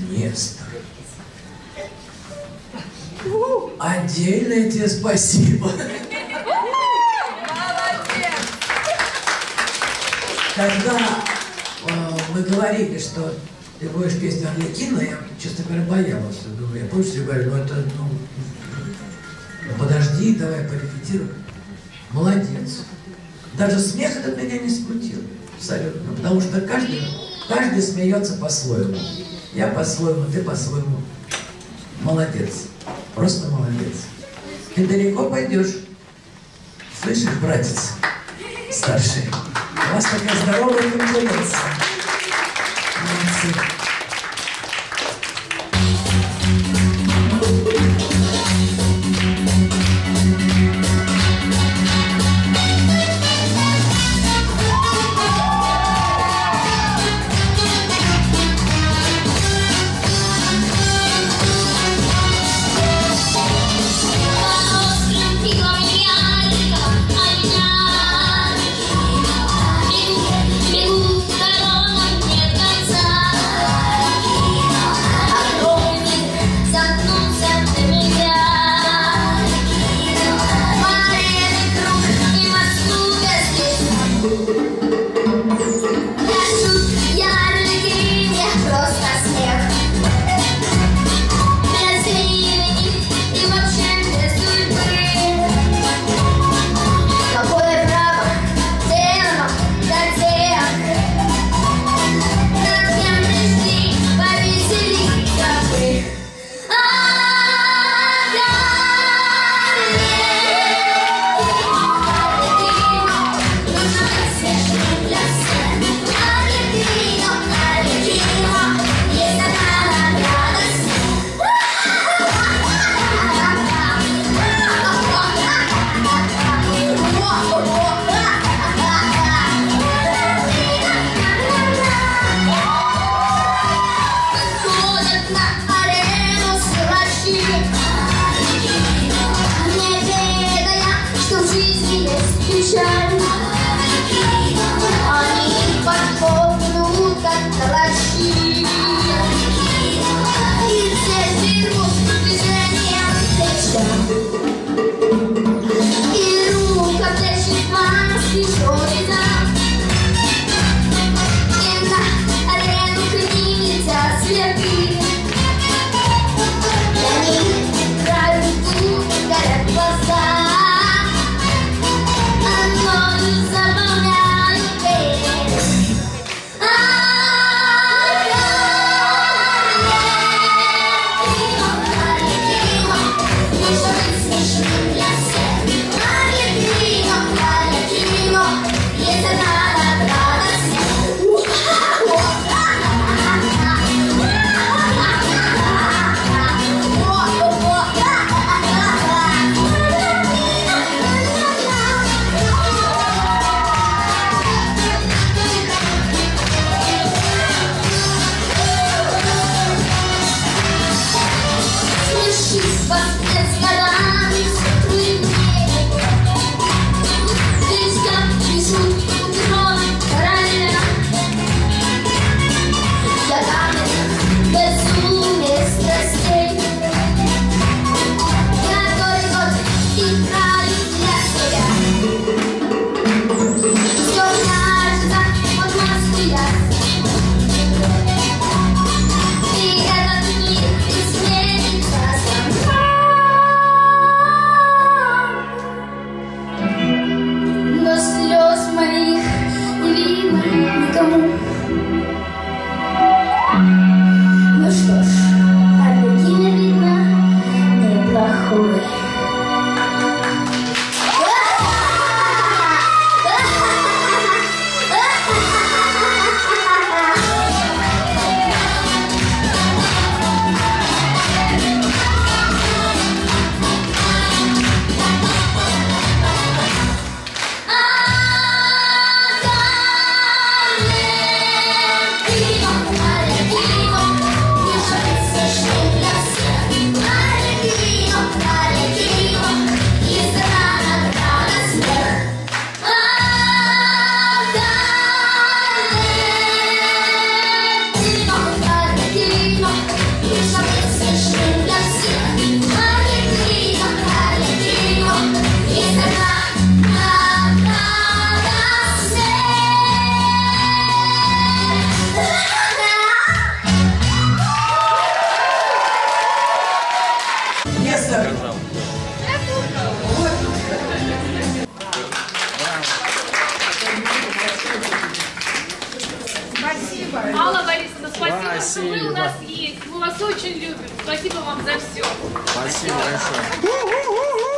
Нестор. Отдельное тебе спасибо. Когда э, мы говорили, что ты будешь песню Арлекина, я, честно говоря, боялся. Думаю, я помню, что я говорю, ну это, ну, ну, подожди, давай порепетируем. Молодец. Даже смех этот меня не смутил. Абсолютно. Потому что каждый, каждый смеется по-своему. Я по-своему, ты по-своему. Молодец. Просто молодец. Ты далеко пойдешь. Слышишь, братец старший? У вас такая здоровая конкуренция. It's about Алла Борисовна, спасибо, что Спасибо. вы у нас есть. Мы вас очень любим. Спасибо вам за все. Спасибо большое.